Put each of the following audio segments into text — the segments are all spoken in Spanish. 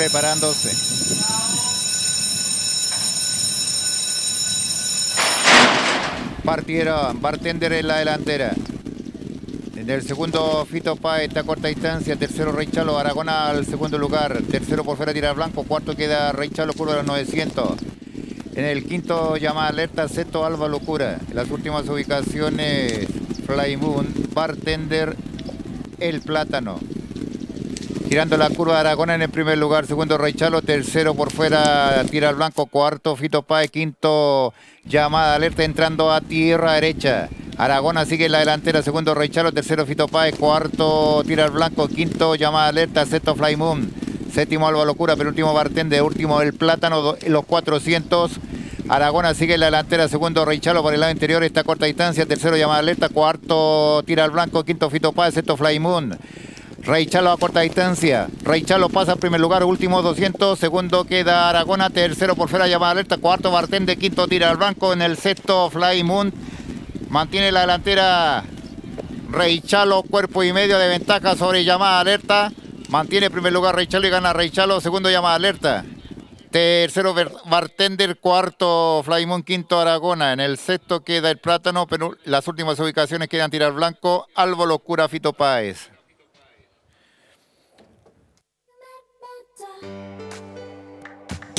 Preparándose. Partieron. Bartender en la delantera. En el segundo, Fito Páez está a corta distancia. Tercero, Rey Chalo. Aragona al segundo lugar. Tercero, por fuera, Tirar Blanco. Cuarto queda Rey Chalo, curva de los 900. En el quinto, llamada alerta, sexto, Alba Locura. En las últimas ubicaciones, Fly Moon, Bartender, El Plátano. Girando la curva de Aragona en el primer lugar, segundo Rey Chalo, tercero por fuera Tira al Blanco, cuarto Fito Páez, quinto llamada alerta entrando a tierra derecha. Aragona sigue en la delantera, segundo Rey Chalo, tercero Fito Páez, cuarto Tira al Blanco, quinto llamada alerta, sexto Fly Moon, séptimo Alba Locura, penúltimo Bartende, último El Plátano, los 400. Aragona sigue en la delantera, segundo Rey Chalo por el lado interior, está a corta distancia, tercero llamada alerta, cuarto Tira al Blanco, quinto Fito Páez, sexto Fly Moon. Rey Chalo a corta distancia. Rey Chalo pasa en primer lugar, último 200. Segundo queda Aragona. Tercero por fuera, llamada alerta. Cuarto Bartende. Quinto tira al blanco. En el sexto Fly. Mantiene la delantera Rey Chalo. Cuerpo y medio de ventaja sobre llamada alerta. Mantiene primer lugar Rey Chalo y gana Rey Chalo. Segundo llamada alerta. Tercero Bartender, cuarto Fly Moon, quinto Aragona. En el sexto queda el Plátano, pero las últimas ubicaciones quedan Tirar Blanco, Albo Locura, Fito Páez.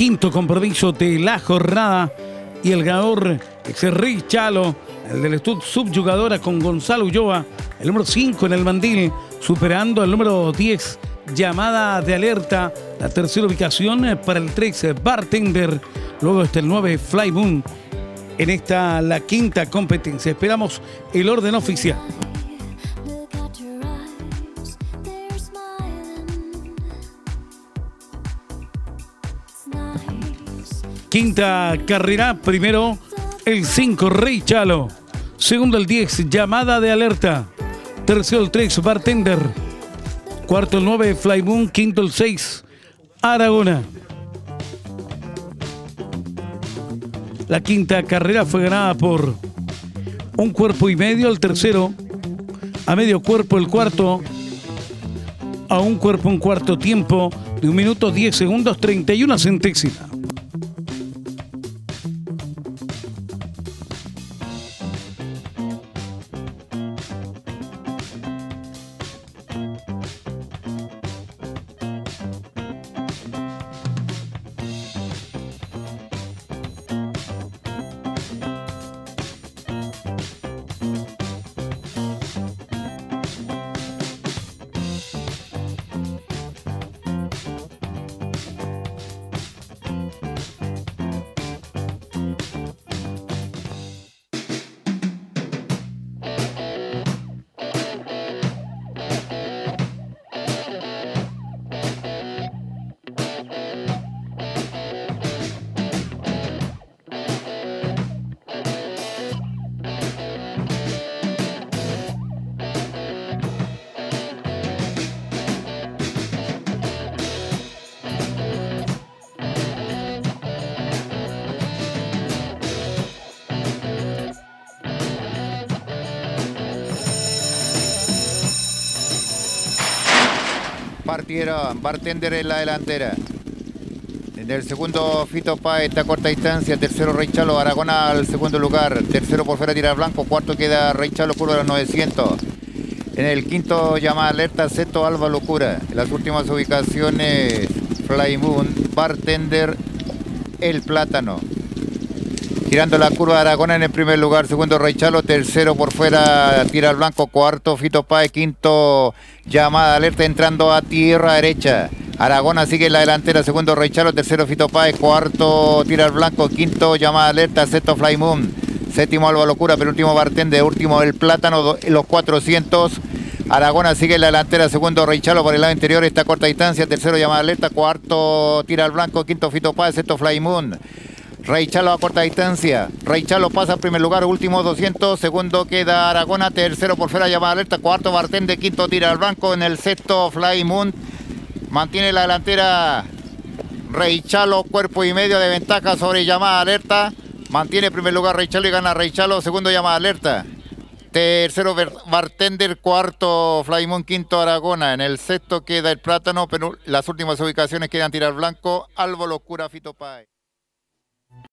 Quinto compromiso de la jornada y el ganador es Rey Chalo, el del Estud subyugadora con Gonzalo Ulloa, el número 5 en el mandil, superando al número 10, llamada de alerta, la tercera ubicación para el 13, Bartender, luego está el 9, Fly Moon. En esta, la quinta competencia. Esperamos el orden oficial. Quinta carrera, primero el 5, Rey Chalo. Segundo el 10, llamada de alerta. Tercero el 3, Bartender. Cuarto el 9, Fly Moon. Quinto el 6, Aragona. La quinta carrera fue ganada por un cuerpo y medio el tercero, a medio cuerpo el cuarto, a un cuerpo un cuarto tiempo de un minuto 10 segundos 31 centésimas. Partieron. Bartender en la delantera. En el segundo, Fito Páez está a corta distancia. Tercero, Rey Chalo. Aragona al segundo lugar. Tercero, por fuera, Tirar Blanco. Cuarto queda Rey Chalo, curva de los 900. En el quinto, llamada alerta, sexto, Alba Locura. En las últimas ubicaciones, Fly Moon, Bartender, El Plátano. Girando la curva de Aragona en el primer lugar, segundo Rey Chalo, tercero por fuera Tira al Blanco, cuarto Fito Páez, quinto llamada alerta entrando a tierra derecha. Aragona sigue en la delantera, segundo Rey Chalo, tercero Fito Páez, cuarto Tira al Blanco, quinto llamada alerta, sexto Fly Moon, séptimo Alba Locura, penúltimo Bartende, último El Plátano, los 400. Aragona sigue en la delantera, segundo Rey Chalo por el lado interior, está a corta distancia, tercero llamada alerta, cuarto Tira al Blanco, quinto Fito Páez, sexto Fly Moon. Rey Chalo a corta distancia. Rey Chalo pasa en primer lugar, último 200. Segundo queda Aragona. Tercero por fuera, llamada alerta. Cuarto Bartende. Quinto tira al blanco. En el sexto Fly Moon. Mantiene la delantera Rey Chalo. Cuerpo y medio de ventaja sobre llamada alerta. Mantiene primer lugar Rey Chalo y gana Rey Chalo. Segundo llamada alerta. Tercero Bartender, cuarto Flaimón, quinto Aragona. En el sexto queda el Plátano, pero las últimas ubicaciones quedan Tirar Blanco, Albo Locura, Fito.